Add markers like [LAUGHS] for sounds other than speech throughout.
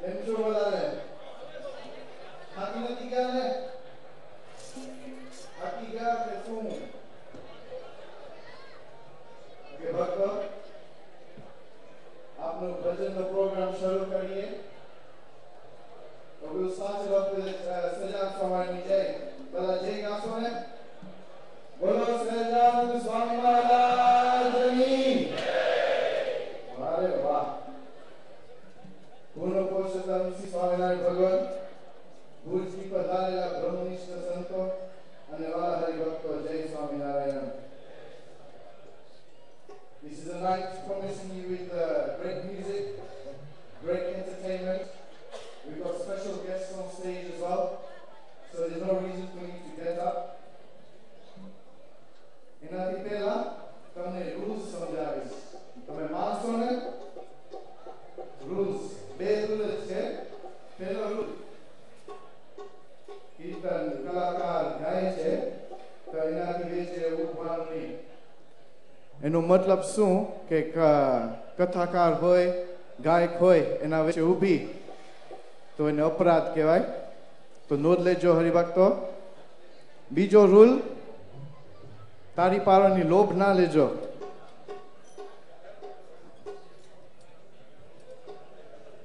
Dentro de મતલબ શું કે કથાકાર હોય, ગાયક હોય, એના વચ્ચે ઊભી, તો એને અપરાધ કહેવાય. તો નોંધ લેજો હરિભક્તો. બીજો રૂલ તારી પારોની લોભ ના લેજો.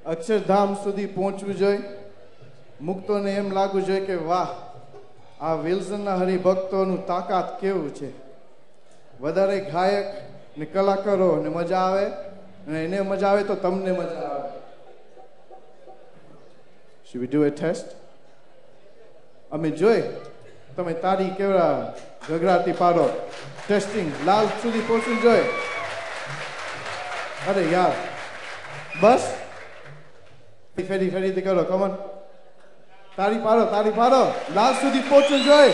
અક્ષરધામ સુધી પહોંચવું જોઈએ. મુક્તોને એમ લાગવું જોઈએ કે વાહ, આ વિલ્સનના હરિભક્તોનું તાકાત કેવું છે. વધારે ગાયક ને કલાકારો ને મજા આવે અને એને મજા આવે તો તમને મજા આવે. Should we do a test? અમે જોઈ. તમે તારી કેવડા ગગરાતી પાડો. ટેસ્ટિંગ લાલ સુધી પહોંચવું જોઈએ અરે યાર. બસ. ફેરી ફેરી કરો કમન તારી પાડો તારી પાડો. લાલ સુધી પહોંચવું જોઈએ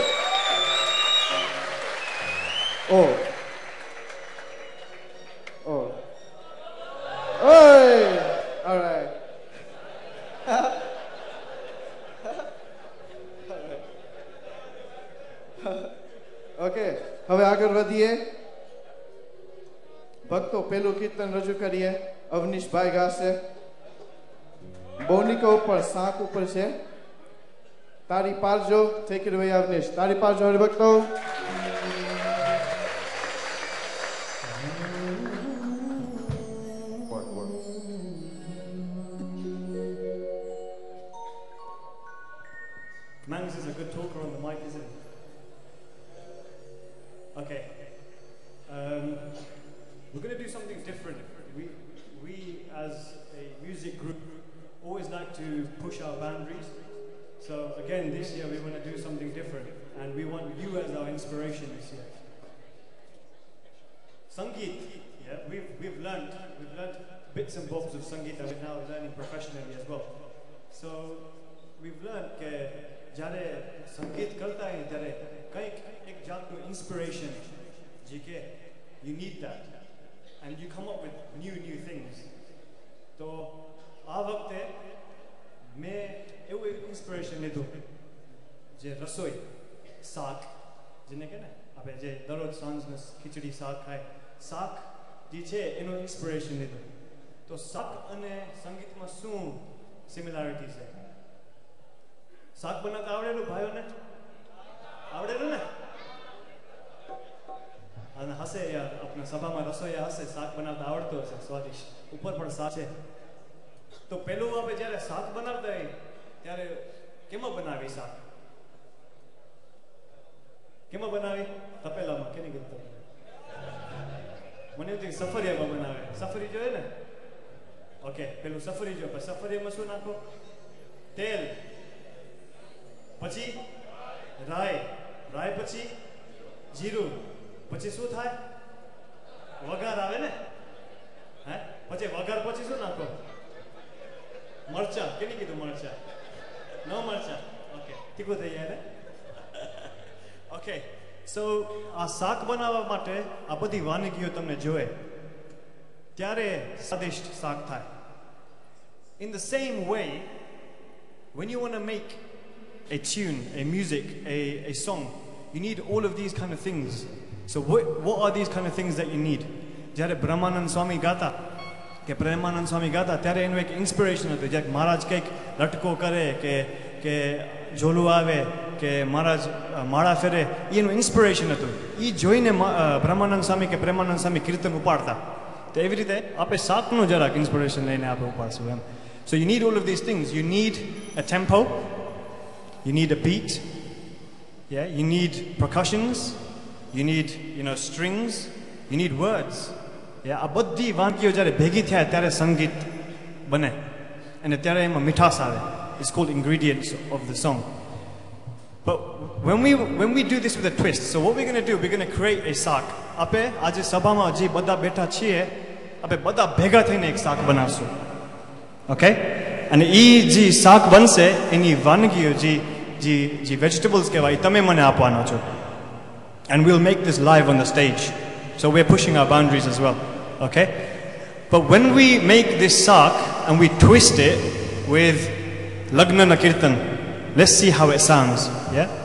કીર્તન રજૂ કરીએ અવનીશભાઈ ગાશે બૌનિકો ઉપર શાક ઉપર છે તારી પારજો take it away અવનીશ તારી પારજો હરિભક્તો learning professionally as well. So, we've learned કે જ્યારે સંગીત કરતા હોય ત્યારે કંઈક એક જાતનું ઇન્સ્પિરેશન જે કે you need that and you come up with new new things તો આ વખતે મેં એવું એક ઇન્સ્પિરેશન લીધું જે રસોઈ શાક જેને કે ને આપણે જે દરરોજ સાંજનું ખીચડી શાક ખાય શાક જે છે એનું ઇન્સ્પિરેશન લીધું તો શાક અને સંગીતમાં શું સિમિલારિટી છે? શાક બનાવતા આવડેલું ભાઈઓને? આવડેલું ને? અને હશે યાર, આપણા સભામાં રસોઈયા હશે, શાક બનાવતા આવડતો હશે, સ્વાદિષ્ટ. ઉપર પણ શાક છે. તો પેલું આપણે જ્યારે શાક બનાવતા હોય, ત્યારે કેમાં બનાવી શાક? કેમાં બનાવી તપેલામાં, કેની કીધું મને સફરિયામાં બનાવે. સફરી જોઈએ ને? ઓકે પેલું સફરી જો સફરીમાં શું નાખો તેલ પછી રાય રાય પછી જીરું પછી શું થાય વઘાર આવે ને હે પછી વઘાર પછી શું નાખો મરચા કેની કીધું મરચા ન મરચા ઓકે તીખું થઈ જાય ને ઓકે સો આ શાક બનાવવા માટે આ બધી વાનગીઓ તમને જોવે ત્યારે સ્વાદિષ્ટ શાક થાય in the same way when you want to make a tune, a music, a, a song, you need all of these kind of things. So what, what are these kind of things that you need? જ્યારે બ્રહ્માનંદ સ્વામી ગાતા કે કે પ્રેમાનંદ સ્વામી ગાતા ત્યારે એનું એક inspiration હતું જ્યાં મહારાજ કંઈક લટકો કરે કે કે ઝોલું આવે કે મહારાજ અ, માળા ફેરે ઈ એનું ઇન્સ્પિરેશન હતું એ જોઈને મા- અ, બ્રહ્માનંદ સ્વામી કે પ્રેમાનંદ સ્વામી કીર્તન ઉપાડતા તો એવી રીતે આપણે શાકનું જરાક ઇન્સ્પિરેશન લઈને આપણે ઉપાડશું એમ so you need all of this things you need a tempo you need a bit Yeah, you need percussions, you need, you know, strings, you need words. Yeah, આ બધી વાનગીઓ જ્યારે ભેગી થયા ત્યારે સંગીત બને અને ત્યારે એમાં મીઠાશ આવે it's cold ingredients of the song But when we when we do this with a twist, so what we're going to do, we're going to create a શાક આપણે આજે સભામાં જે બધા બેઠા છીએ આપણે બધા ભેગા થઈને એક શાક બનાવશું ઓકે અને એ જે શાક બનશે એની વાનગીઓ જે જે જે વેજીટેબલ્સ કહેવાય એ તમે મને આપવાનો છો and we'll make this live on the stage so we're pushing our boundaries as well okay but when we make this sak and we twist it with lagna kirtan let's see how it sounds yeah કિચનમાં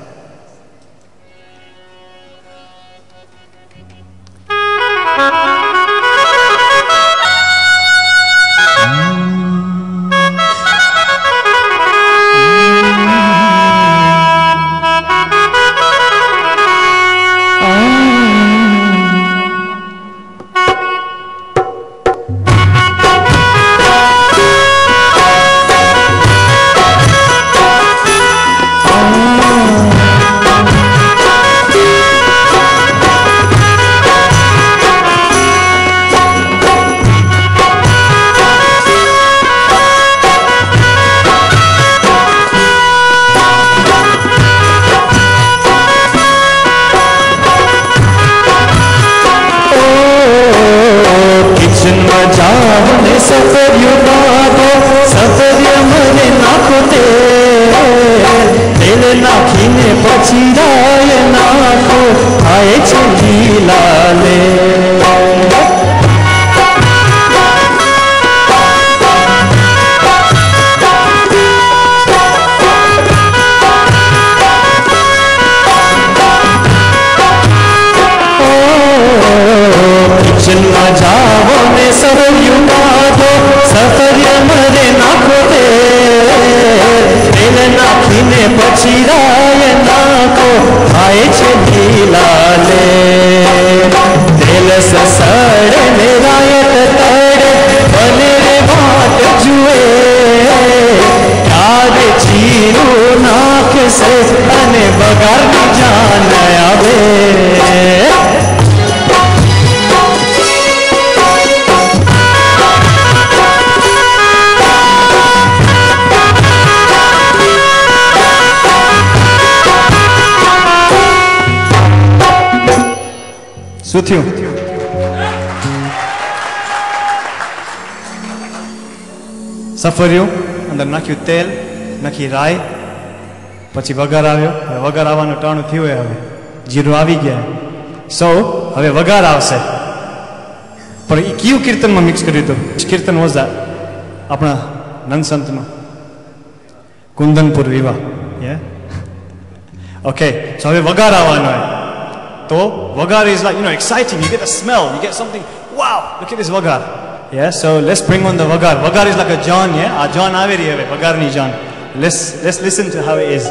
શું થયું સફર્યું અંદર નાખ્યું તેલ નાખી રાઈ પછી વઘાર આવ્યો હવે વઘાર આવવાનું ટાણું થયું હોય હવે જીરું આવી ગયા સો હવે વઘાર આવશે પણ એ કયું કીર્તનમાં મિક્સ કર્યું હતું કીર્તન વોઝ આપણા નંદસંતનું કુંદનપુર વિવાહ યે ઓકે સો હવે વઘાર આવવાનો હોય તો Wagar is like, you know, exciting. You get a smell, you get something. Wow, look at this wagar. Yeah, so let's bring on the wagar. Wagar is like a John, yeah? A John Averi, wagar ni John. Let's, let's listen to how it is.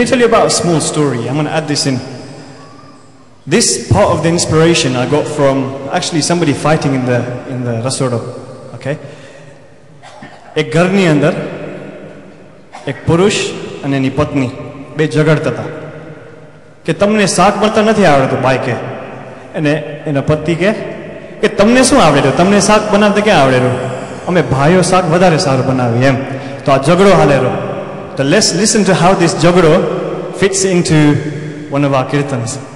me tell you about a small story. I'm going to add this in. This part of the inspiration I got from actually somebody fighting in the in the rasodo. Okay? એક ઘરની અંદર એક પુરુષ અને એની પત્ની બે ઝઘડતા હતા કે તમને શાક મળતા નથી આવડતું બાઈ કે અને એના પતિ કે કે તમને શું આવડે તમને શાક બનાવતા ક્યાં આવડેલું અમે ભાઈઓ શાક વધારે સારું બનાવીએ એમ તો આ ઝઘડો હાલેલો તો let's listen to how this ઝઘડો fits into one of our kirtans.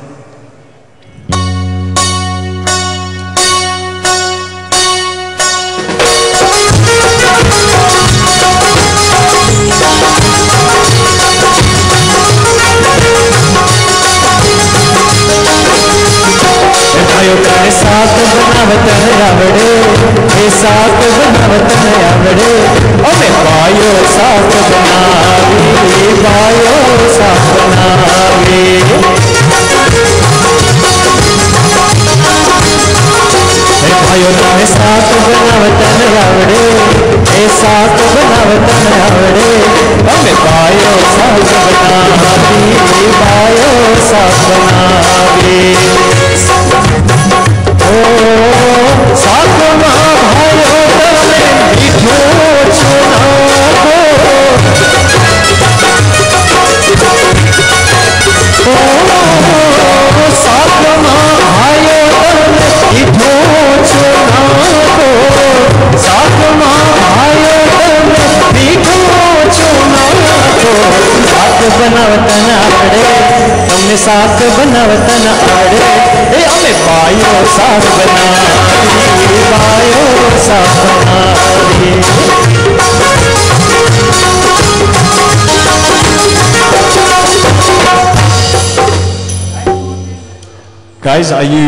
Guys, are you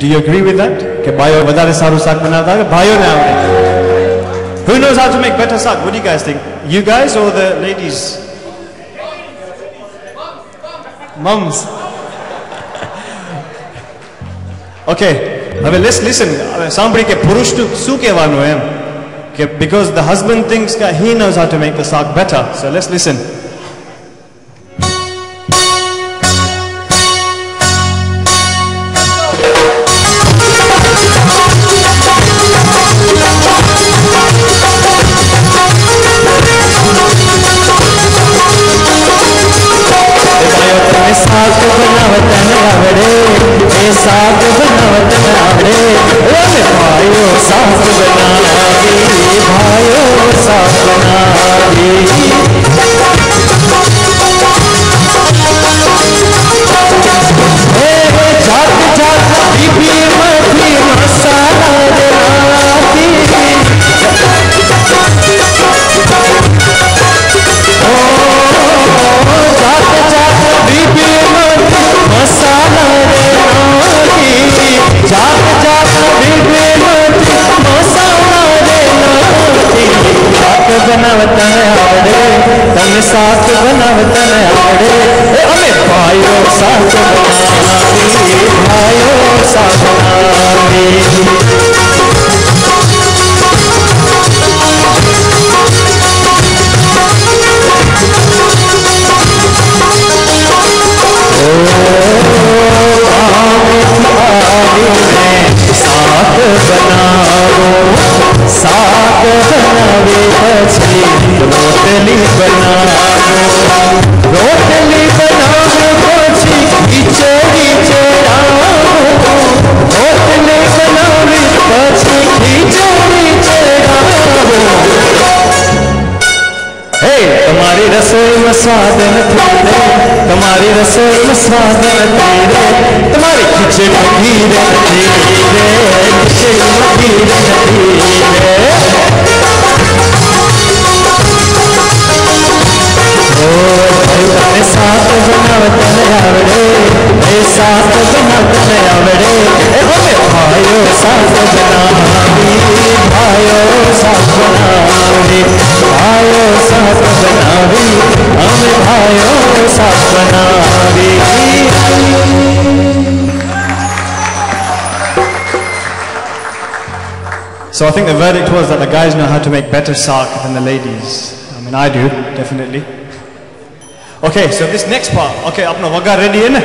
do you agree with that? કે ભાઈઓ વધારે સારું શાક બનાવતા હોય ભાઈઓને આવડે Who knows how to make better શાક? What do you guys think? You guys or the ladies? Mums. [LAUGHS] Okay, હવે let's listen. હવે સાંભળી કે પુરુષનું શું કહેવાનું એમ કે because the husband thinks that he knows how to make the શાક better. So let's listen. coração. So I think the verdict was that the guys know how to make better sark than the ladies. mean, I do, definitely. Okay, so this next part. Okay, આપનો વઘાર ready છે ને?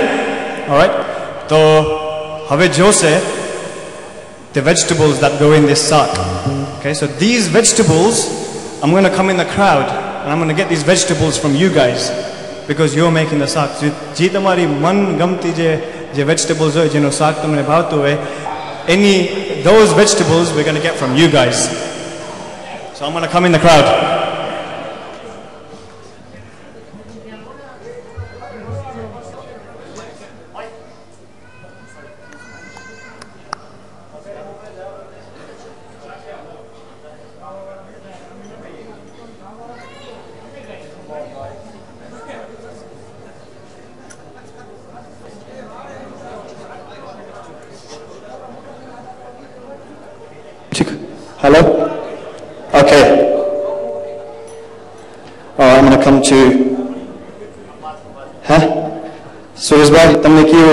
Alright. તો હવે જોશે the vegetables that go in this sack. Okay, so these vegetables, I'm going to come in the crowd and I'm going to get these vegetables from you guys because you're making the sack. જે- જે તમારી મન ગમતી જે જે vegetables હોય જેનો શાક તમને ભાવતું હોય any those vegetables we're going to get from you guys. So I'm going to come in the crowd.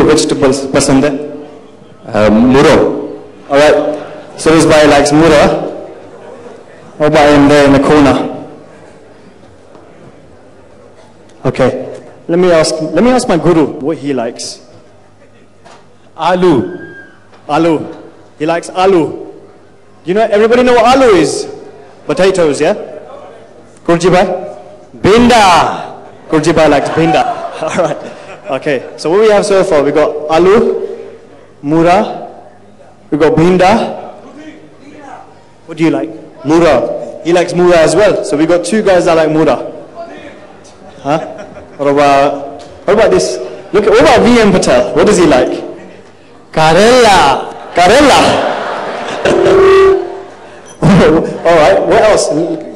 vegetables pasand hai? Uh, muro. Alright. this guy likes muro. Oh bhai him there in the corner. Okay. Let me ask let me ask my guru what he likes. Alu. Alu. He likes alu. You know everybody know what alu is? Potatoes, yeah? Kurji bhai? Binda. Kurji bhai likes binda. [LAUGHS] Alright. Okay, so what we have so far, we got Alu, mura, we got binda. What do you like? Mura. He likes mura as well. So we got two guys that like mura. Huh? What about, what about this? Look, what about VM Patel? What does he like? Karela. Karela. [LAUGHS] All right. What else?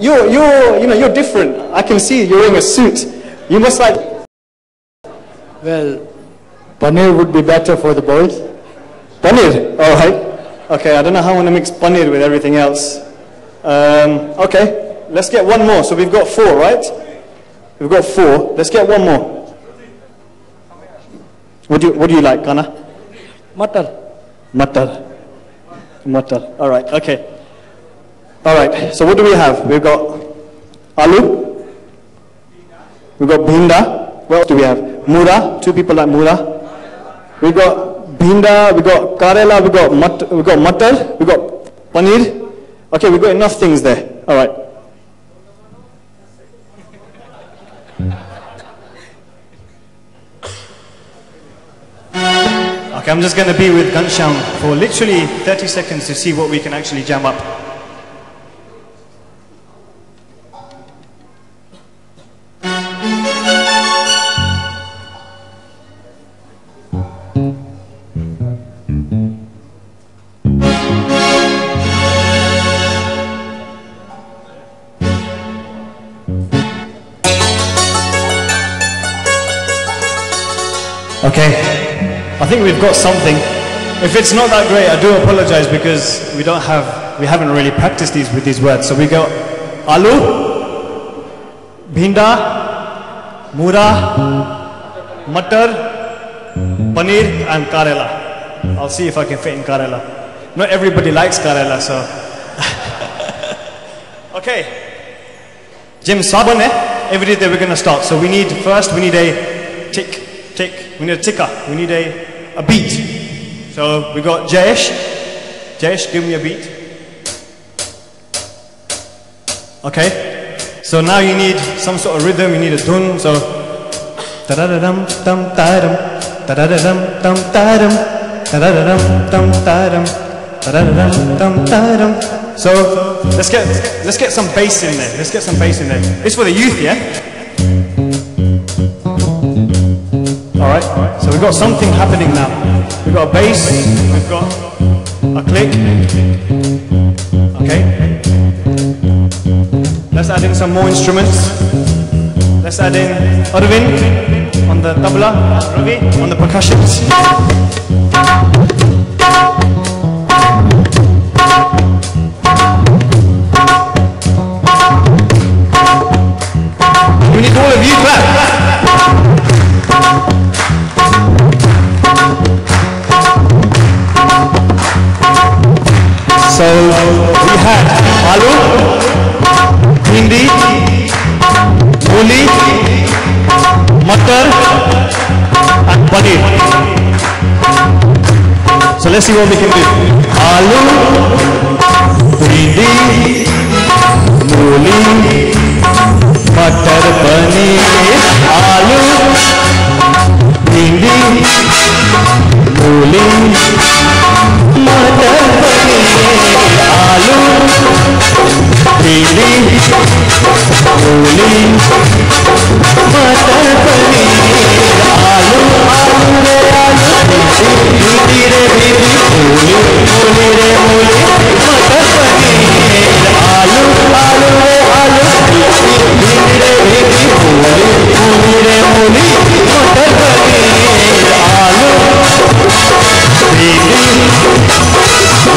You're, you're, you know, you're different. I can see you're wearing a suit. You must like. Well, paneer would be better for the boys. Paneer. All right. Okay. I don't know how I want to mix paneer with everything else. Um, okay. Let's get one more. So we've got four, right? We've got four. Let's get one more. What do you, what do you like, Kana? Matar. Matar. Matar. All right. Okay. All right, so what do we have? We've got aloo. We've got bhinda. What else do we have? Mura. Two people like mura. We've got bhinda. We've got karela. We've got mat- we've got matar. We've got paneer. Okay, we've got enough things there. All right. Okay, I'm just going to be with Ghanshyam for literally 30 seconds to see what we can actually jam up. Think we've got something. If it's not that great, I do apologize because we don't have, we haven't really practiced these with these words. So we go aloo, bhinda, mura, matar, paneer, and karela. I'll see if I can fit in karela. Not everybody likes karela, so. [LAUGHS] okay. Jim Sabane, eh? every day we're going to start. So we need, first we need a tick, tick. We need a ticker. We need a, a beat. So we got Jayesh. Jayesh, give me a beat. Okay. So now you need some sort of rhythm. You need a dun. So da da da dum dum da dum da da da dum dum da dum da da da dum dum da dum da da da dum dum da dum. So let's get let's get some bass in there. Let's get some bass in there. It's for the youth, yeah. Right. So we've got something happening now. We've got a bass. We've got a click. Okay. Let's add in some more instruments. Let's add in Arvind on the tabla, Ravi on the percussions. atau lihat Palu Hindi Buli Matar and Paneer So let's see what we can do Palu Hindi Buli Matar Paneer Palu लीली बोली मटर आलू पीली बोली मटर आलू आलू रे आलू बीबी रे बीबी बोली बोली रे बोली आलू आलू आलू बीबी रे बीबी बोली बोली रे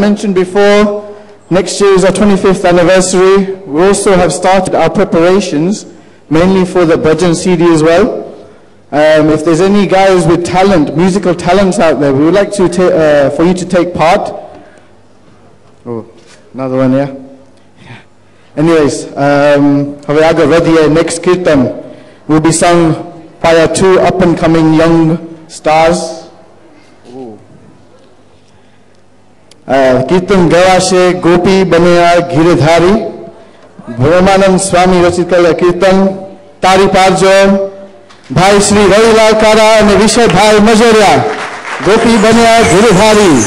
mentioned before, next year is our 25th anniversary. We also have started our preparations, mainly for the Bhajan CD as well. Um, if there's any guys with talent, musical talents out there, we would like to uh, for you to take part. Oh, another one, yeah? yeah. [LAUGHS] Anyways, um, હવે આગળ next kirtan will be sung by our two up-and-coming young stars કીર્તન ગવાશે ગોપી બન્યા ગીરધારી ભ્રમાનંદ સ્વામી રચિત કરેલા કીર્તન તારી પારજો ભાઈ શ્રી રવિલાલ કારા અને વિષયભાઈ મજોરિયા ગોપી બન્યા Girdhari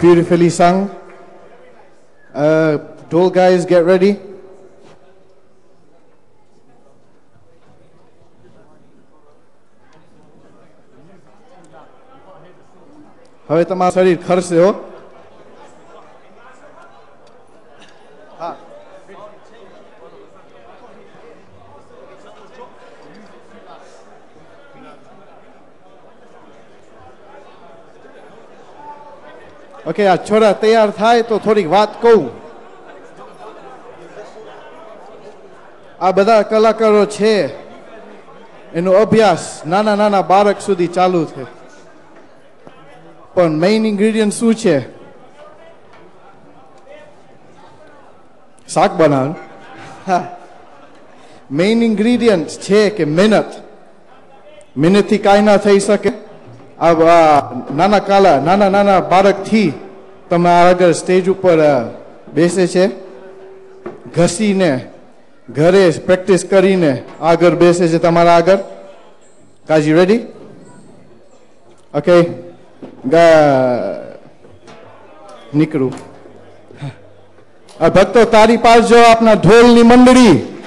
beautifully sung. Uh, dhol guys, get ready. હવે તમારા શરીર ખરશે હો ઓકે, આ છોરા તૈયાર થાય તો થોડીક વાત કહું. આ બધા કલાકારો છે. એનો અભ્યાસ નાના નાના બાળક સુધી ચાલુ છે. પણ મેઇન ઇન્ગ્રીડિયન્ટ શું છે? શાક બનાવ મેઇન ઇન્ગ્રેડિયન્ટ છે કે મહેનત. મહેનતથી કાંઈ ના થઈ શકે. આ, નાના કાલા, નાના નાના બાળકથી તમે આગળ સ્ટેજ ઉપર બેસે છે. ઘસીને, ઘરે પ્રેક્ટિસ કરીને આગળ બેસે છે તમારા આગળ. કાજી રેડી ઓકે નીકળું. ભક્તો તારી પાસે જો આપના ઢોલની મંડળી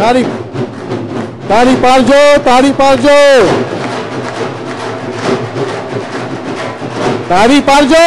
તારી તારી પાડજો તારી પાડજો તારી પાડજો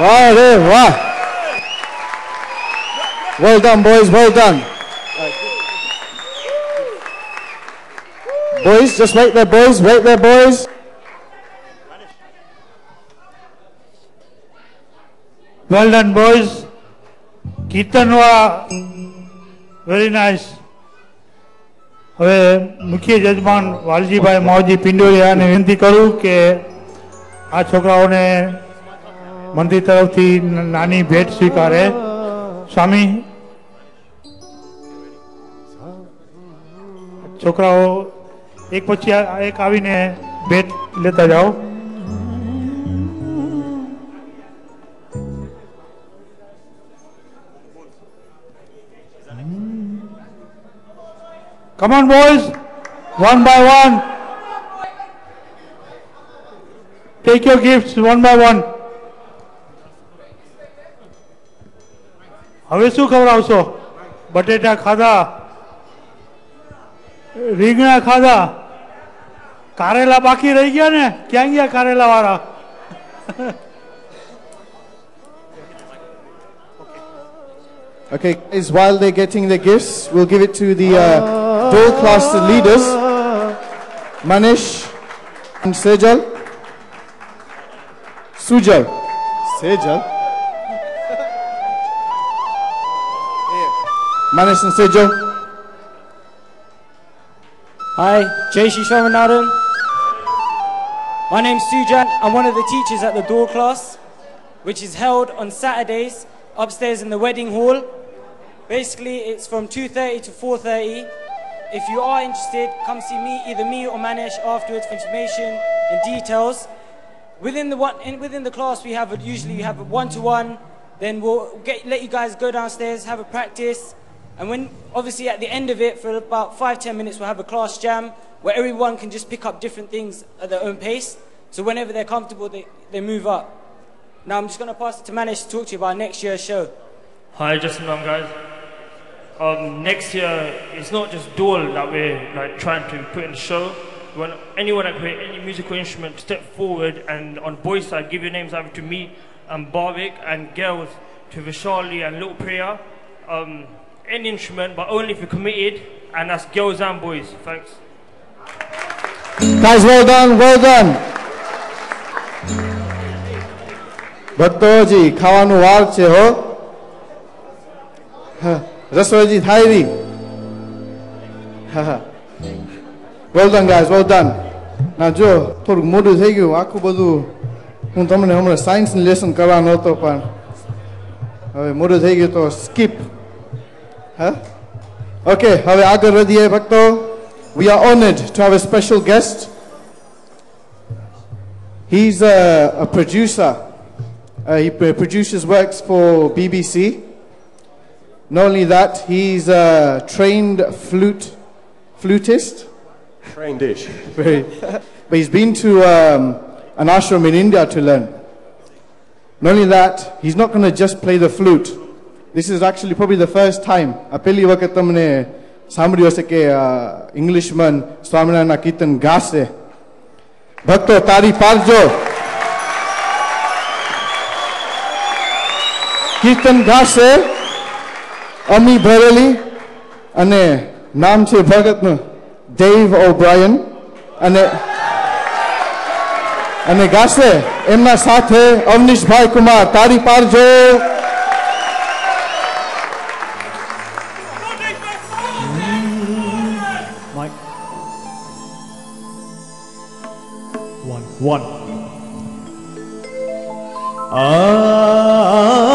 વાહ રે વાહ well done boys well done boys just wait there boys wait there boys Well done, boys. Kirtan very nice હવે મુખ્ય જજમાન વાલજીભાઈ માવજી પિંડોરિયાને વિનંતી કરું કે આ છોકરાઓને મંદિર તરફથી નાની ભેટ સ્વીકારે સ્વામી છોકરાઓ એક પછી આ- એક આવીને ભેટ લેતા જાઓ Come on, boys. One by one. Take your gifts one by one. હવે શું ખવડાવશો બટેટા ખાધા રીંગણા ખાધા કારેલા બાકી રહી ગયા ને ક્યાં ગયા કારેલા વાળા Okay, guys, while they're getting their gifts, we'll give it to the uh, dual class leaders, Manish and Sejal. Sujal. Sejal. And Sejal. Hi, Jai Shri Swaminarayan. My name's Sujan. I'm one of the teachers at the dhol class, which is held on Saturdays upstairs in the wedding hall. Basically, it's from 2.30 to 4.30. If you are interested, come see me, either me or Manish afterwards for information and details. Within the one, in, within the class, we have a, usually have a one-to-one. Then we'll get, let you guys go downstairs, have a practice, and when obviously at the end of it, for about five ten minutes, we'll have a class jam where everyone can just pick up different things at their own pace. So whenever they're comfortable, they, they move up. Now I'm just going to pass it to Manish to talk to you about next year's show. Hi, Justin Ram, guys. Um, next year, it's not just dhol that we're like trying to put in the show. We want anyone that play any musical instrument to step forward and on boys' side, give your names either to me and Barvik and girls to Vishali and Little Priya. Um, any instrument, but only if you're committed, and that's girls and boys. Thanks. Guys, well done, well done. ભક્તો હજી ખાવાનું વાર છે હો હા, રસોઈજી થાય રહી હા હા વેલ ડન ગાઈઝ વેલ ડન ના જો થોડુંક મોડું થઈ ગયું આખું બધું હું તમને હમણાં સાયન્સનું લેસન કરવાનો હતો પણ હવે મોડું થઈ ગયું તો સ્કીપ હા ઓકે હવે આગળ વધીએ ભક્તો We are honored to have a special guest. He's a, a producer. Uh, he pr- produces works for BBC. Not only that, he's a trained flute flutist. Trained-ish. Very, but he's been to um, an ashram in India to learn. Not only that, he's not going to just play the flute. This is actually probably the first time. આ પહેલી વખત તમને સાંભળ્યું હશે કે ઇંગ્લિશમેન સ્વામિનારાયણના કીર્તન ગાશે ભક્તો તારી પાડજો કીર્તન ગાશે અમી ભરેલી અને નામ છે ભગતનું ડેવ ઓબ્રાયન અને અને ગાશે એમના સાથે અવનીશભાઈ કુમાર તારી પારજો One, one.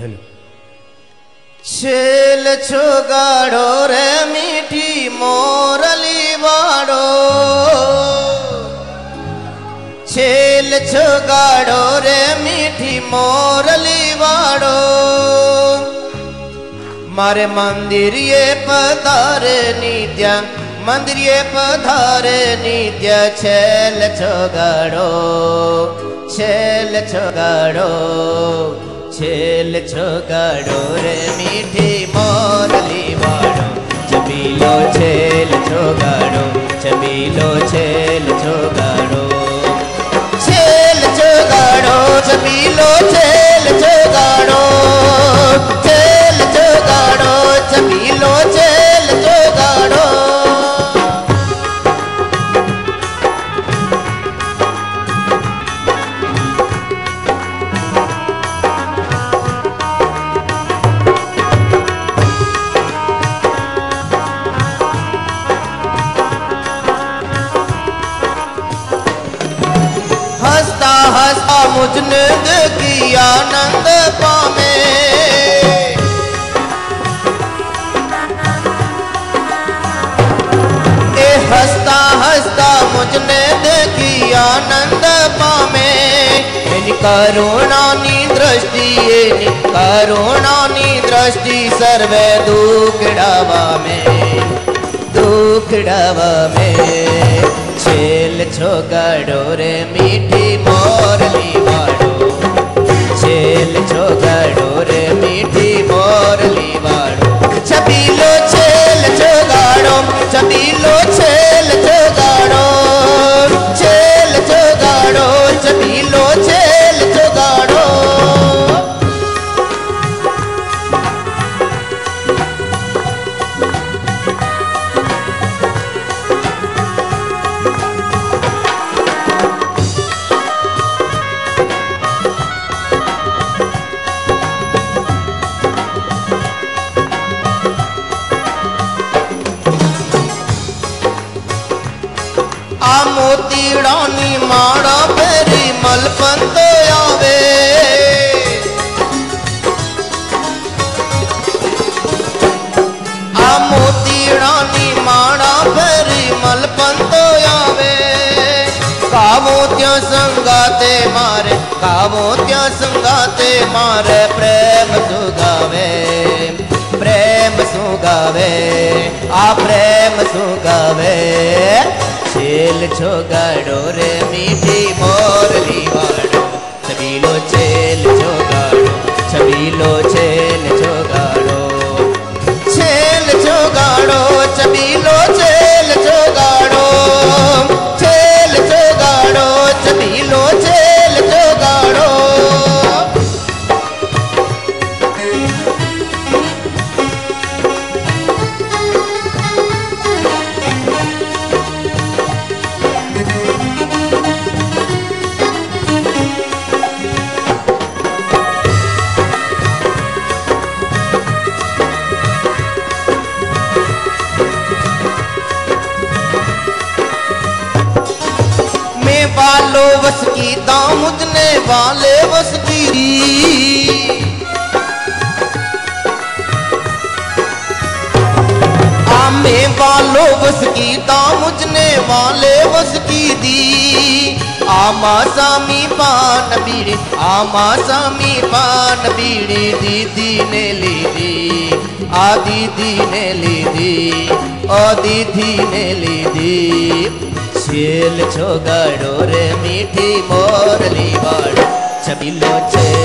हेलो। छेल छो गाड़ो रे मीठी मोरली वाड़ो। छेल छो गाड़ो रे मीठी मोरली वाड़ो। मारे मंदिरिये पधारे नित्या, मंदिरिये पधारे नित्य छेल छो गाड़ो छेल छो गाड़ो છેલ છોગાડો રે મીઠી મોરલી વાળો ચબીલો છેલ છોગાડો ચબીલો છેલ છોગાડો. છેલ છોગાડો ચબીલો છેલ છોગાડો. जिसने देखी आनंद पावे। ए हंसता हंसता मुझने देखी आनंद करुणा नी दृष्टि करुणा नी दृष्टि, सर्वे डबा में दुख डबा में મેં છેલ છોગાડો રે મીઠી મોરલી વાળો છેલ છોગાડો રે મીઠી મોરલી વાળો છબીલો છેલ છોગાડો છબીલો મારે પ્રેમ સુગાવે પ્રેમ સુગાવે આ પ્રેમ સુગાવે છેલ છોગાડો રે મીઠી મોરલી વાળો वाले वस आमे वालो की दामुजने वाले की दी। आमा सामी पान बीड़ी, आमा सामी पान बीड़ी, दीदी ने ली दी। आ दीदी ने ली दी ओ दीदी ने ली दी। છેલ છોગાડો રે મીઠી મોરલી વાળો. છબીલો છે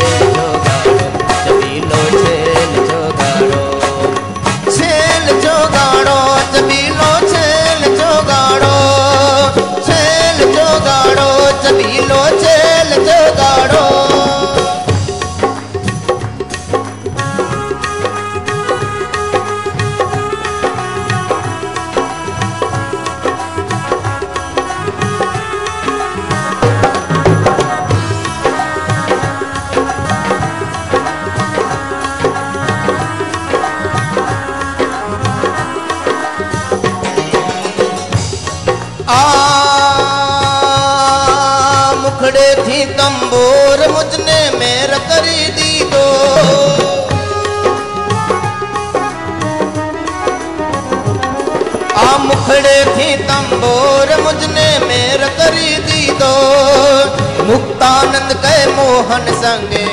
मोहन संगे।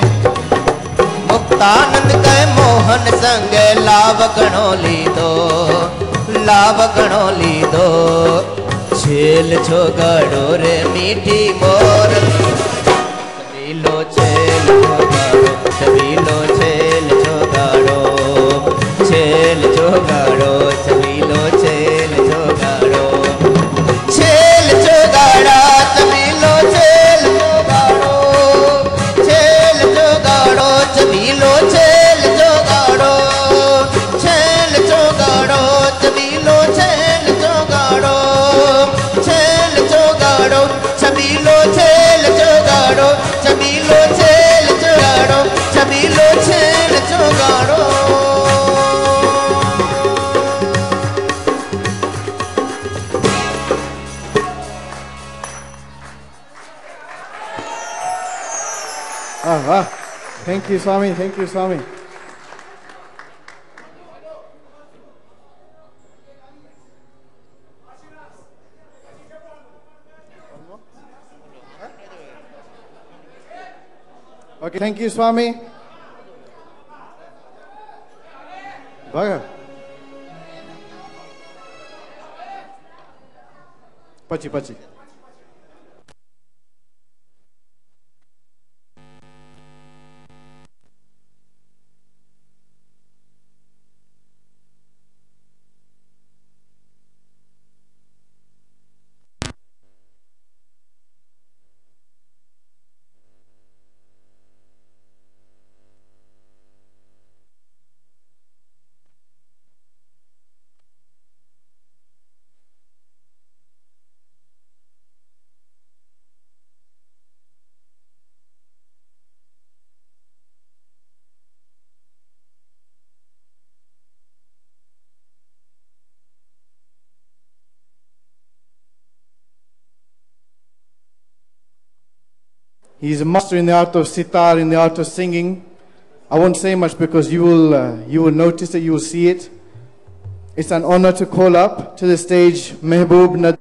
मुक्तानंद कहे, मोहन संगे लाभ घणो लीधो लाभ घणो लीधो छेल छो गड़ो रे मीठी मोर। तबीलो छेल तबीलो छेल Thank you, Swami. Thank you, Swami. Okay, thank you, Swami. Bhaga. Pachi, pachi. He is a master in the art of sitar, in the art of singing. I won't say much because you will, uh, you will notice it, you will see it. It's an honor to call up to the stage Mehboob Nad.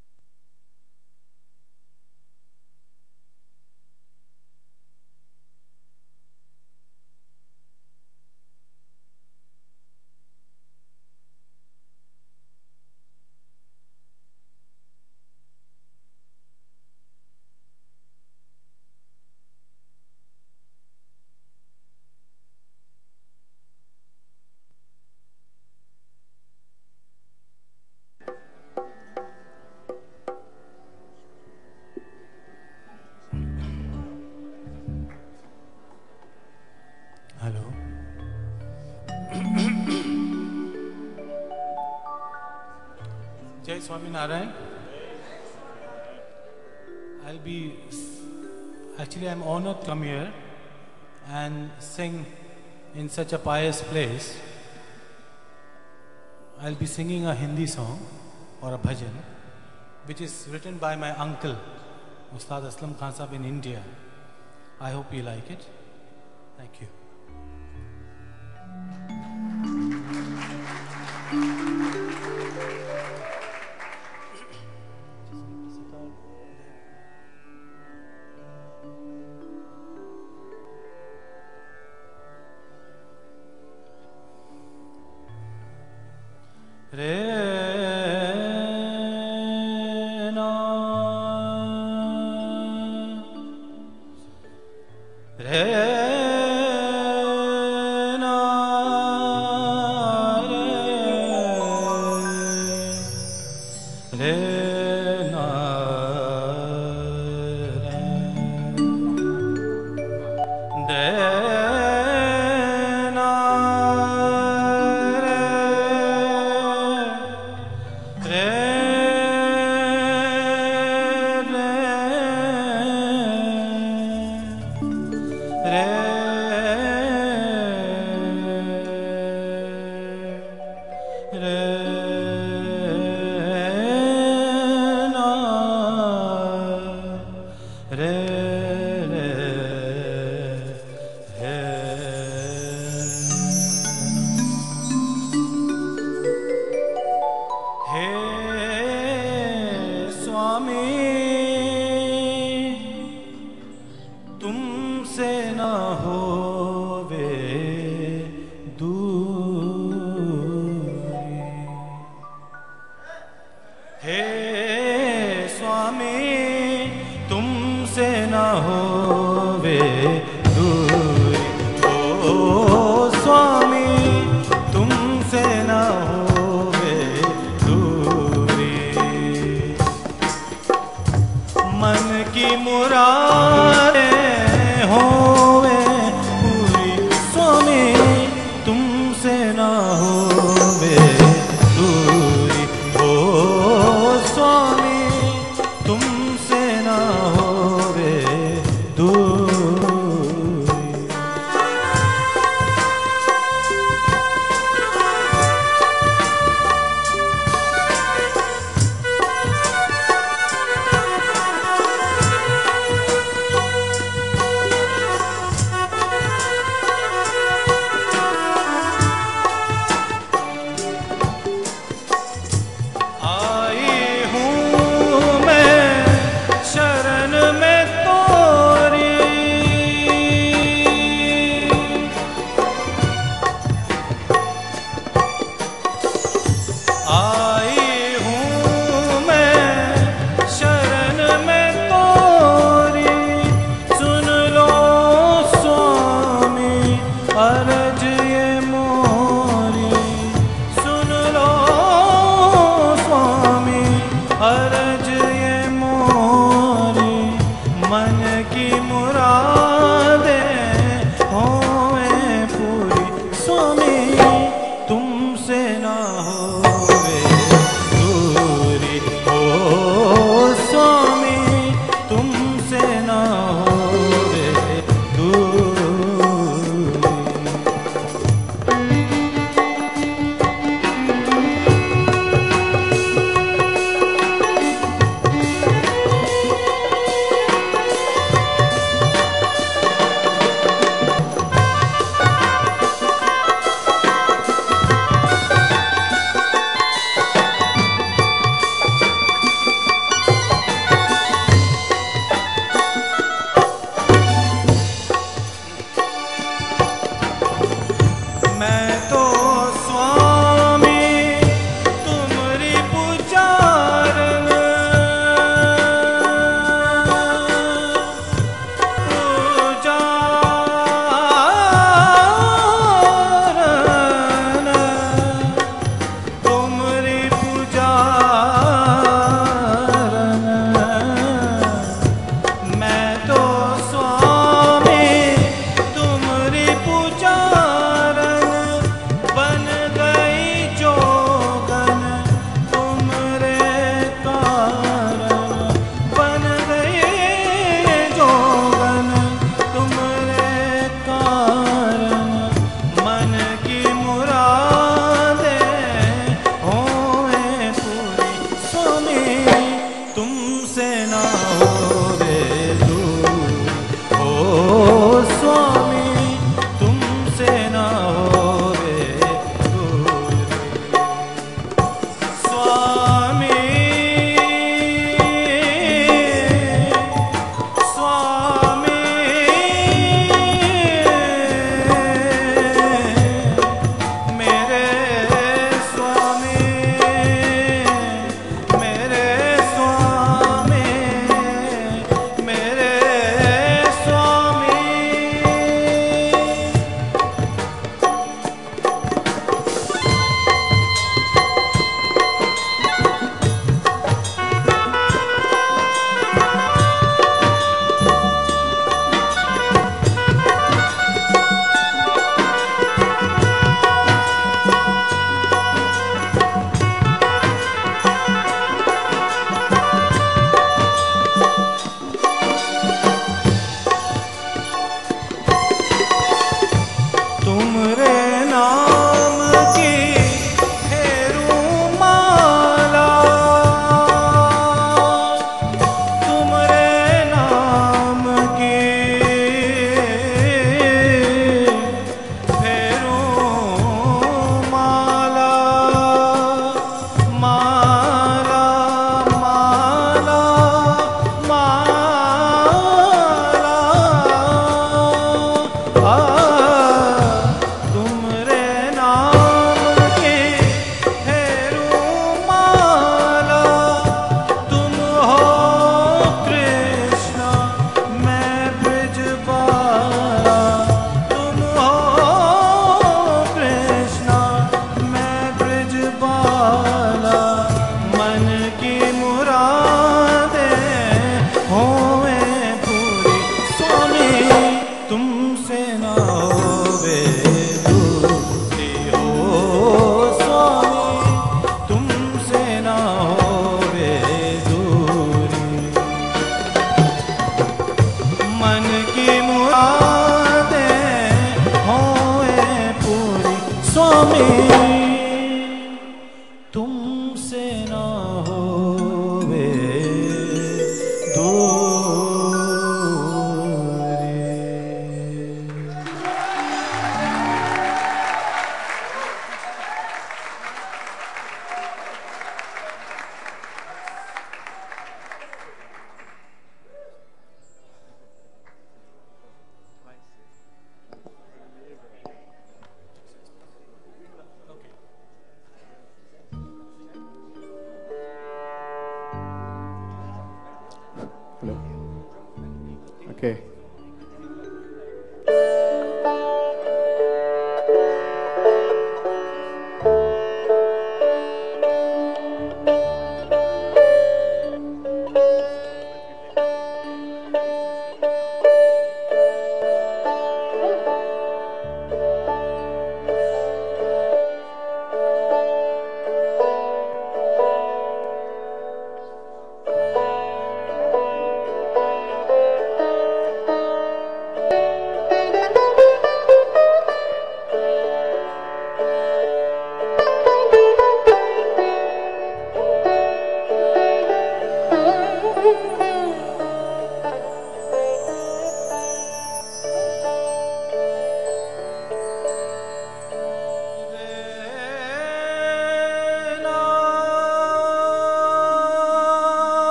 Such a pious place. I'll be singing a Hindi song or a bhajan which is written by my uncle Ustad Aslam Khan Sahib in India. I hope you like it. Thank you.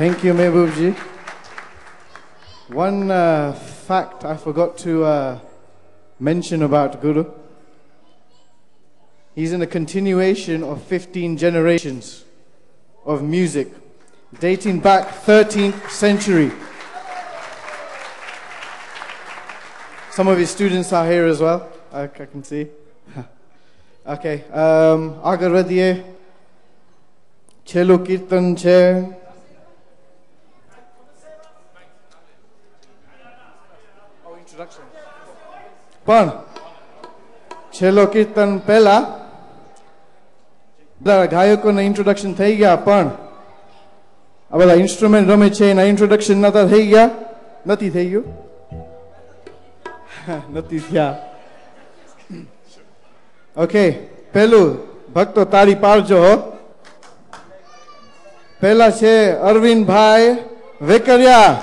Thank you, Mehboobji. One uh, fact I forgot to uh, mention about Guru. He's in a continuation of 15 generations of music dating back 13th century. Some of his students are here as well, I, I can see. [LAUGHS] okay, um, Agarvadiye, Chelo Kirtan Chair. છેલ્લો કીર્તન પહેલા ગાયકોના introduction થઈ ગયા, પણ આ બધા instrument રમે છે, એના ઇન્ટ્રોડક્શન નતા થઈ ગયા. નથી થઈ ગયું? [LAUGHS] નથી થયા. ઓકે પહેલું ભક્તો તાળી પાડજો પેલા છે અરવિંદભાઈ વેકરિયા.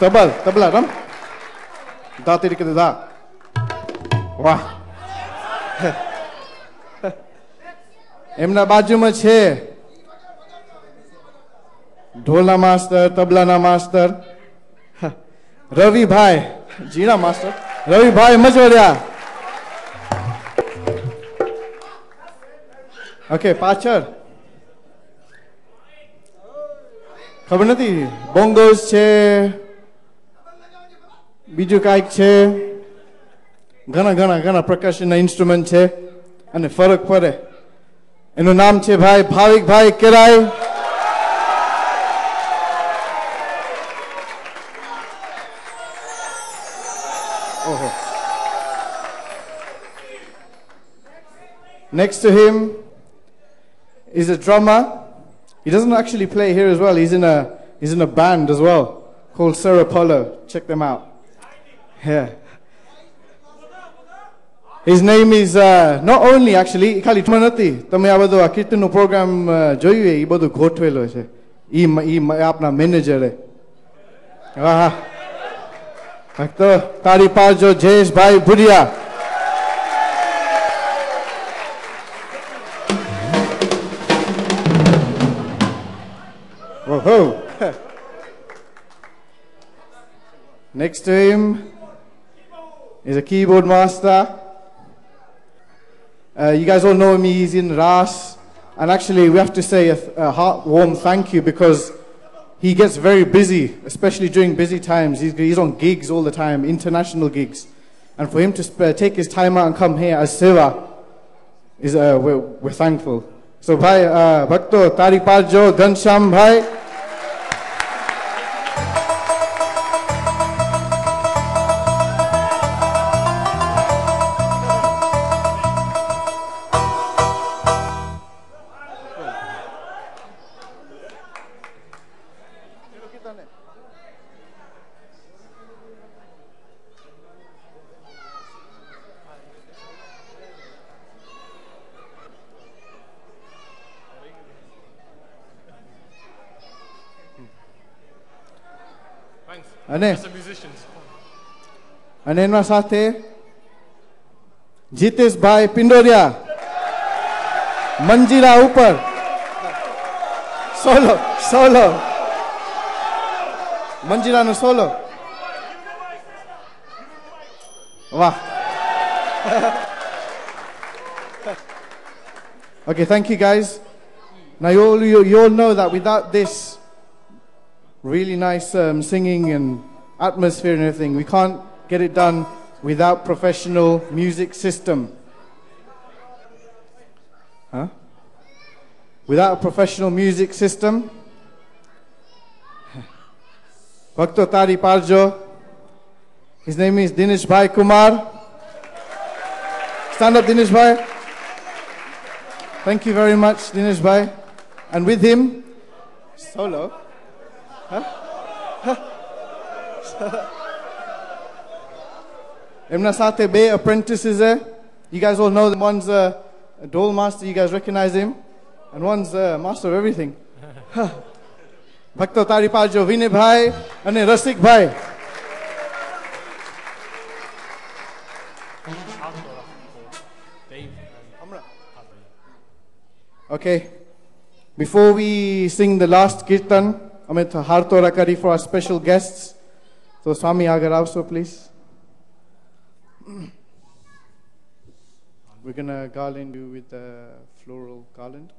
તબલ, તબલા રમ. તરીકે દા વાહ એમના બાજુમાં છે ઢોલના માસ્ટર તબલાના માસ્ટર રવિભાઈ જીણા માસ્ટર રવિભાઈ મજોરિયા ઓકે પાછળ ખબર નથી બોંગોસ છે બીજું કાંઈક છે ઘણા ઘણા ઘણા પ્રકાશનના ઇન્સ્ટ્રુમેન્ટ છે અને ફરક પડે એનું નામ છે ભાઈ ભાવિકભાઈ કેરાય ઓહો Next to him is a drummer. He doesn't actually play here as well. He's in a he's in a band as well called Sarah Polo. Check them out. Yeah. His name is uh, not only actually ખાલી નથી તમે આ બધું આ કીર્તનનું programme જોયું એ બધું ગોઠવેલો છે. એ આપના મેનેજરે હા હા તો તારી પાજો Jayeshbhai Bhudiya Whoa. Next to is a keyboard master. Uh, you guys all know him, he's in RAS. And actually, we have to say a, a heart warm thank you because he gets very busy, especially during busy times. He's, he's on gigs all the time, international gigs. And for him to sp- take his time out and come here as Seva, is, uh, we're, we're thankful. So, bhai, uh, Bhakto, Tariq Parjo, Ghanshyam, bhai. અને As a musicians. અને એમના સાથે જીતેશભાઈ પિંડોરિયા મંજીરા ઉપર solo solo મંજીરાનો solo વાહ [LAUGHS] Okay, thank you guys. Now you all, you, you all know that without this really nice um, singing and atmosphere and everything. We can't get it done without professional music system. Huh? Without a professional music system. [LAUGHS] Bhakto Tari Parjo. His name is Dinesh Bhai Kumar. Stand up, Dinesh Bhai. Thank you very much, Dinesh Bhai. And with him, solo. Emnasate સાથે બે apprentices છે you guys all know them. one's a, a dhol master. You guys recognize him? And one's a master of everything. ભક્તો તારી પાડજો વિનયભાઈ અને Rasikbhai Okay, before we sing the last kirtan, અમે હારતોરા કરી for our special guests. So Swami આગળ આવશો please. We're gonna garland you with the floral garland.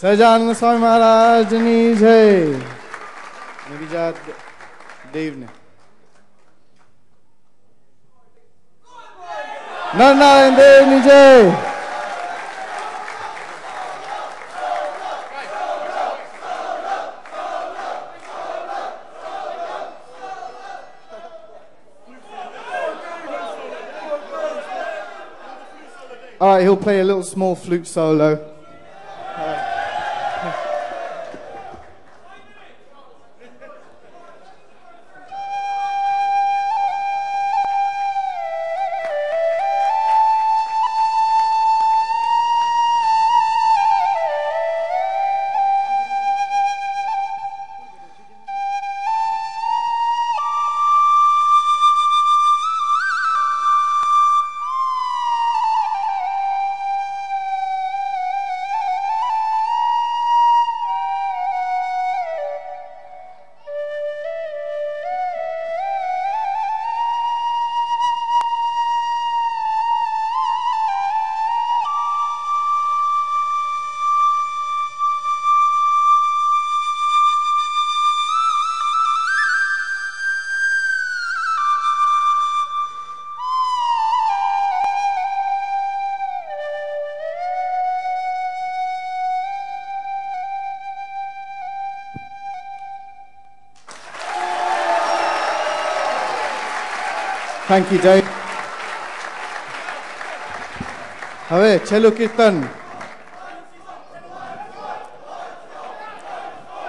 Sahajanand Swami મહારાજની જય અને બીજા દેવને નરનારાયણ દેવની જય All right, he'll play a little small flute solo. Thank you Jay હવે છેલ્લું કીર્તન.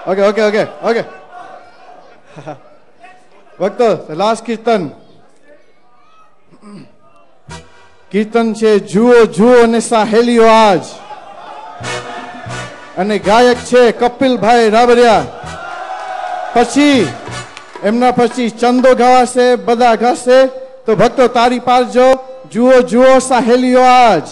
ઓકે ઓકે ઓકે ઓકે ભક્તો લાસ્ટ કીર્તન. કીર્તન છે, જુઓ જુઓ અને સાહેલીઓ આજ. અને ગાયક છે, કપિલભાઈ રાબરિયા. પછી, એમના પછી ચંદો ગાવાશે બધા ગાશે તો ભક્તો તારી પાડજો જુઓ જુઓ સાહેલીઓ આજ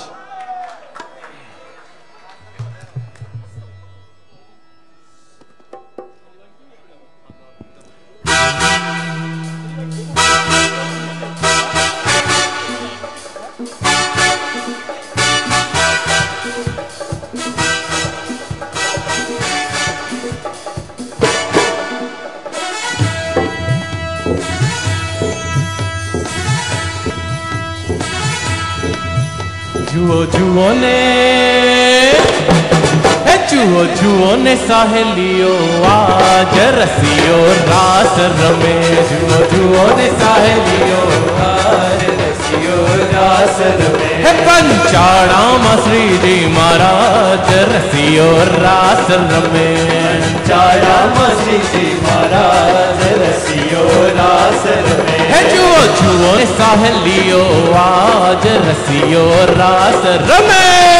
चाह लियो, आज रसियो रास रमेश मधुओ ने चाह लियो, आज पंचाणा मसरी जी महाराज, रसियो रास रमे। चाड़ा मसरी जी महाराज, रसियो रास रमेश जुओ जुओ ने चाह लियो, आज रसियो रास रमे।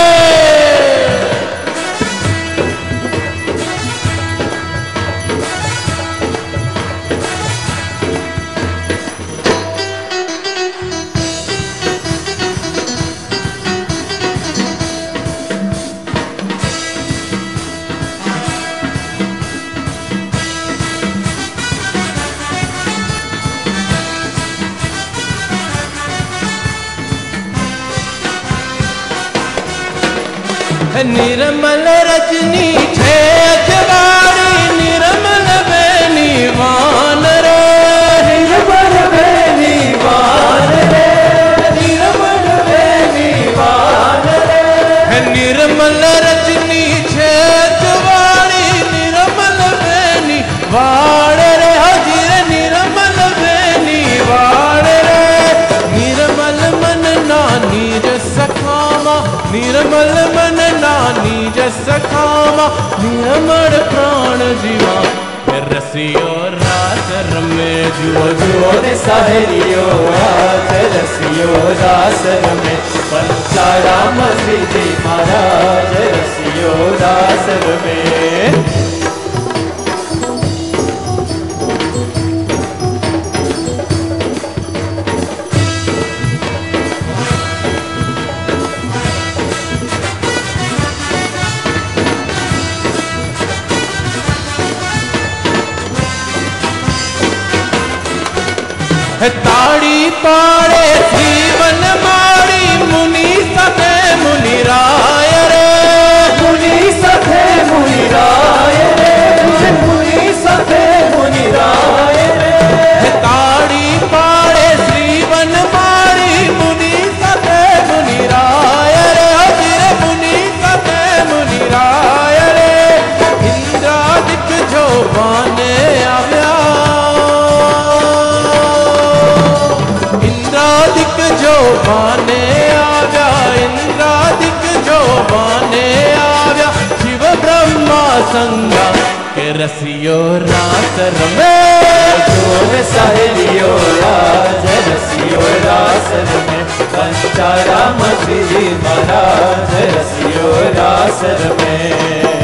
रसियो रात रमे, ज़ोर सहेलियो, राज रसियो रास रमे। पंचाराम श्री महाराज रसियो रास रमे।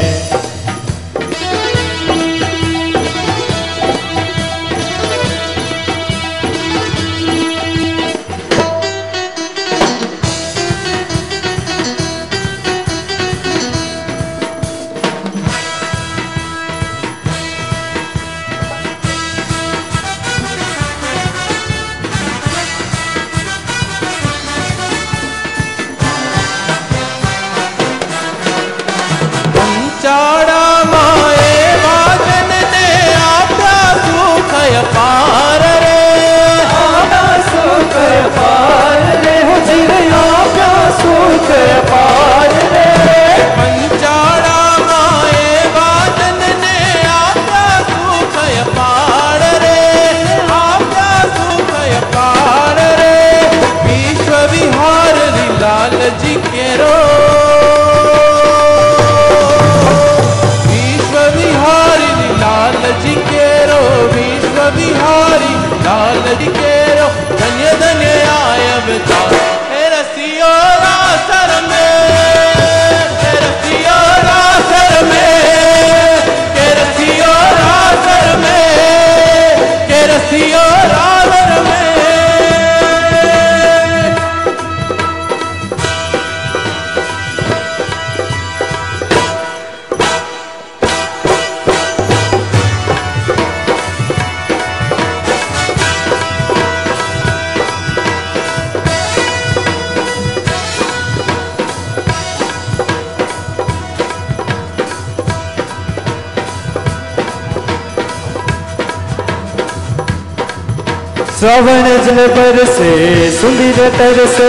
श्रवण जन पर से सुंदर तर से।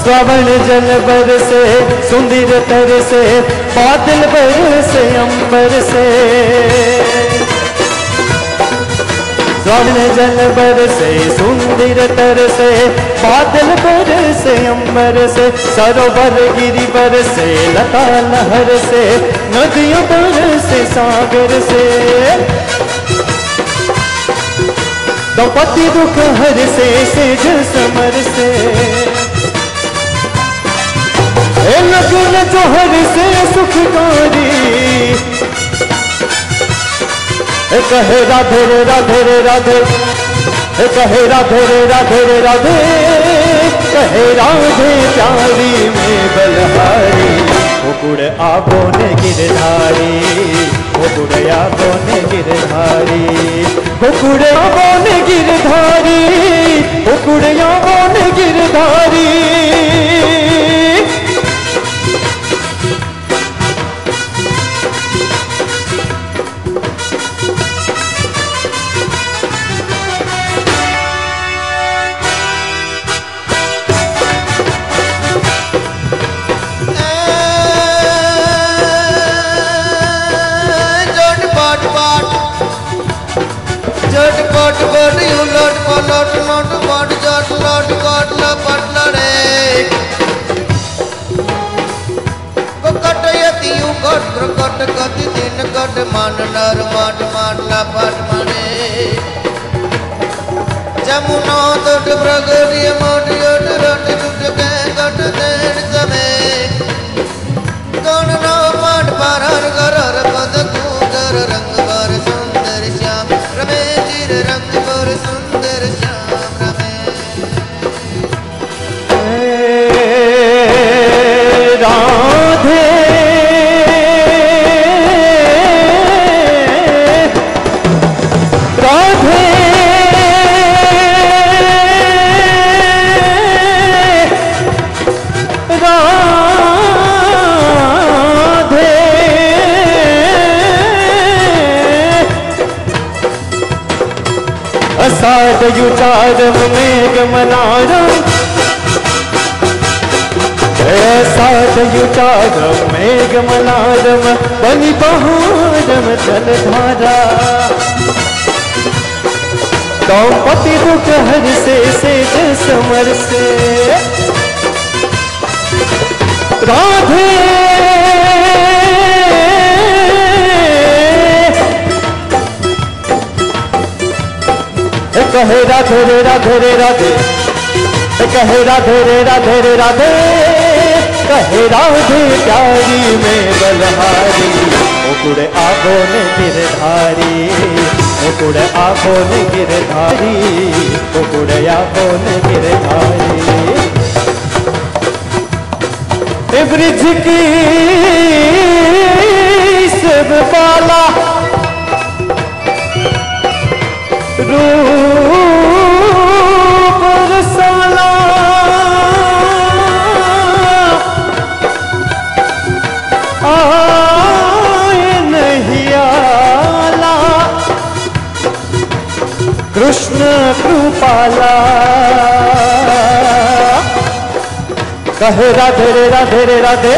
श्रवण जल बर से सुंदर तर से, बादल पर से, अंबर से। श्रवण जल बर से सुंदर तर से, बादल पर से, अंबर से। सरोवर गिरी पर से, लता लहर से, नदियों पर से, सागर से। दौपति दुख हर से सेज समर से। लगन जोहर से सुखकारी। कहे राधे रे राधे रे, राधे। कहे राधे रे राधे रे, राधे। कहे राधे प्यारी में बलहारी। मुकुड़ आबो ने गिरधारी, मुकुड़ आबो ने गिरधारी। গোকুড়ে বন গিরধারী গোকুড়ে বন গিরধারী दिन कट मान नर मट मान लपट मणे जमुना तट प्रगति मट यट रट यमला राम साधयुटारम मेघमलारम बलिबहारम जलधारा दौपति मुख हर से सेज समर से। राधे कहे राधे, रे राधे रे राधे। कहे राधे, रे राधे रे राधे। कहे राधे, प्यारी में बलहारी। मुकुड़ आबो ने गिरधारी। मुकुड़ आबो ने गिरधारी। मुकुड़ आबो ने गिरधारी। ब्रिज की सब बाला कृष्ण कृपाला कहे राधे रे राधे रे राधे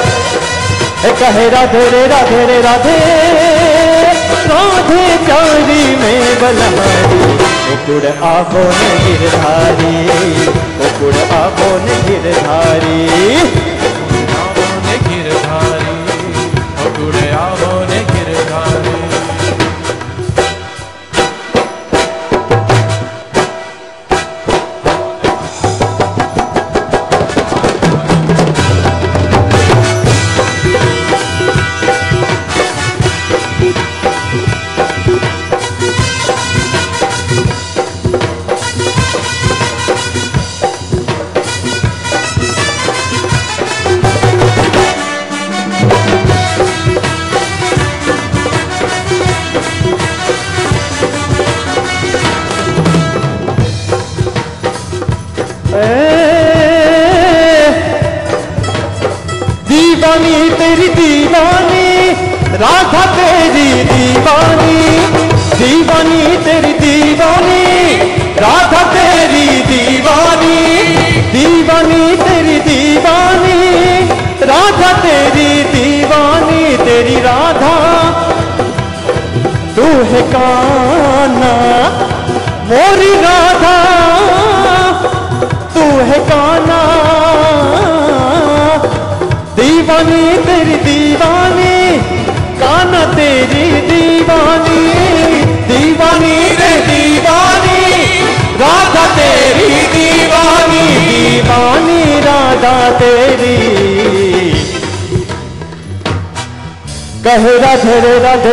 कहे राधे रे राधे रे राधे। राधे प्यारी में बलहारी मुकुड़ आबो ने गिरधारी मुकुड़ आबो ने गिरधारी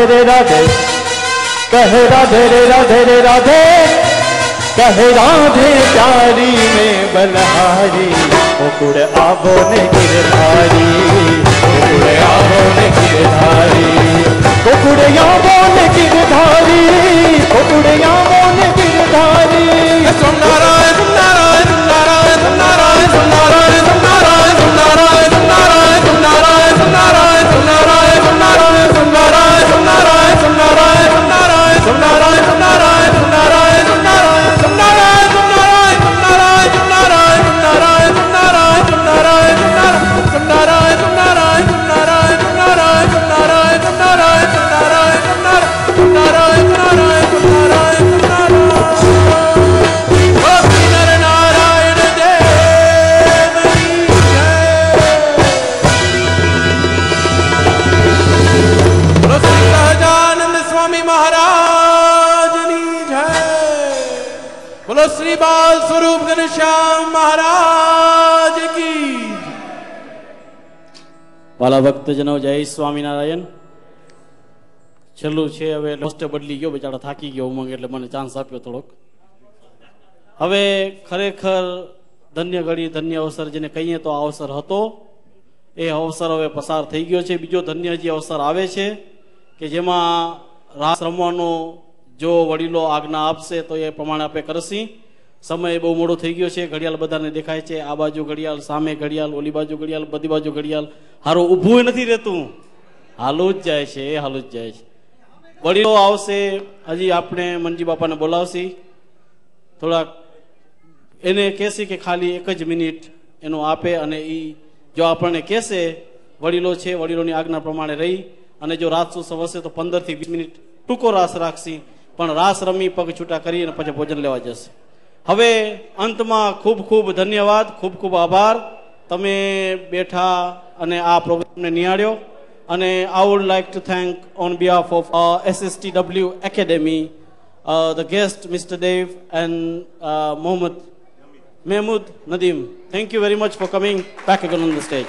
रे राधे, कहे राधे रे राधे रे, राधे। कहे राधे प्यारी में बलहारी कुकुड़ आबो ने गिरधारी। ભક્તજનો, જય સ્વામિનારાયણ. છેલ્લું છે, હવે લોસ્ટે બદલી ગયો, બિચારા થાકી ગયો ઉમંગ, એટલે મને ચાન્સ આપ્યો થોડોક. હવે ખરેખર ધન્ય ઘડી ધન્ય અવસર જેને કહીએ તો આ અવસર હતો. એ અવસર હવે પસાર થઈ ગયો છે. બીજો ધન્ય જે અવસર આવે છે, કે જેમાં રાસ રમવાનો જો વડીલો આજ્ઞા આપશે, તો એ પ્રમાણે આપણે કરશી. સમય બહુ મોડો થઈ ગયો છે, ઘડિયાળ બધાને દેખાય છે, આ બાજુ ઘડિયાળ, સામે ઘડિયાળ, ઓલી બાજુ ઘડિયાળ, બધી બાજુ ઘડિયાળ. હારું ઊભું નથી રહેતું. હાલું જ જાય છે, એ હાલું જ જાય છે. વડીલો આવશે, હજી આપણે મનજી બાપાને બોલાવશી. થોડાક એને કહેશે કે ખાલી એક જ મિનિટ એનો આપે અને એ જો આપણને કહેશે, વડીલો છે, વડીલોની આજ્ઞા પ્રમાણે રહી. અને જો રાત શું હશે તો પંદરથી વીસ મિનિટ ટૂંકો રાસ રાખશી. પણ રાસ રમી, પગ છૂટા કરી અને પછી ભોજન લેવા જશે. હવે અંતમાં ખૂબ ખૂબ ધન્યવાદ, ખૂબ ખૂબ આભાર. તમે બેઠા અને આ પ્રોગ્રામને નિહાળ્યો. અને I would like to thank on behalf of SSTW academy the guest mister Dev and Mohammad Mahmood Nadeem thank you very much for coming back again on the stage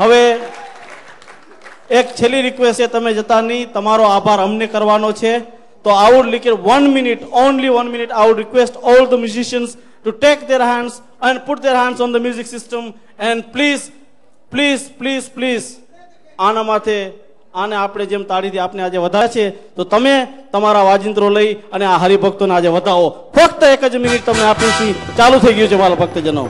હવે એક છેલ્લી રિક્વેસ્ટ છે, તમે જતા નહીં. તમારો આભાર અમને કરવાનો છે. તો would like it one minute, only one minute, I would request all the musicians to take their hands and put their hands on the music system and please, please, please, please, આના માથે આને આપણે જેમ તાળીથી આપને આજે વધારે છે તો તમે તમારા વાજિંત્રો લઈ અને આ હરિભક્તોને આજે વધાવો ફક્ત એક જ મિનિટ તમને આપીશું ચાલુ થઈ ગયું છે મારા ભક્તજનો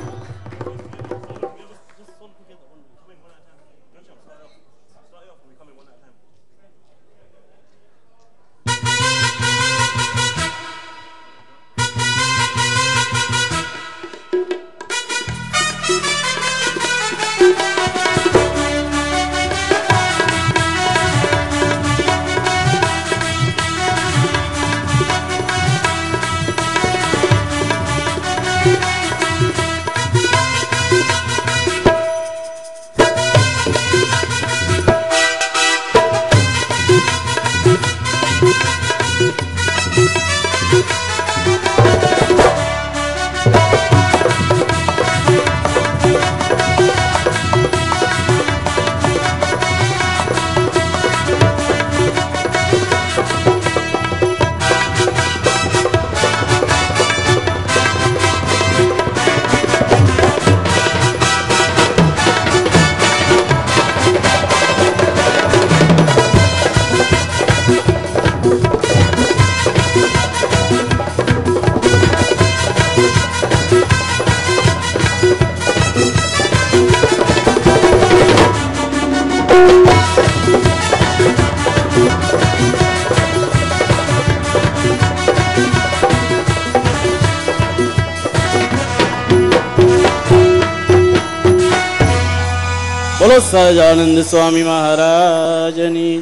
સહજાનંદ સ્વામી મહારાજની.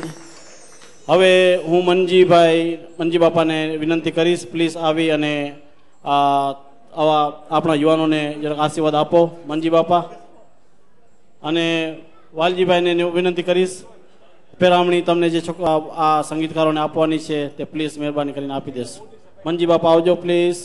હવે હું મનજીભાઈ મનજી બાપાને વિનંતી કરીશ, પ્લીઝ આવી અને આવા આપણા યુવાનોને જરાક આશીર્વાદ આપો મનજી બાપા અને વાલજીભાઈને વિનંતી કરીશ, પેરામણી તમને જે છોકરા આ સંગીતકારોને આપવાની છે તે પ્લીઝ મહેરબાની કરીને આપી દેશ. મનજી બાપા આવજો, પ્લીઝ.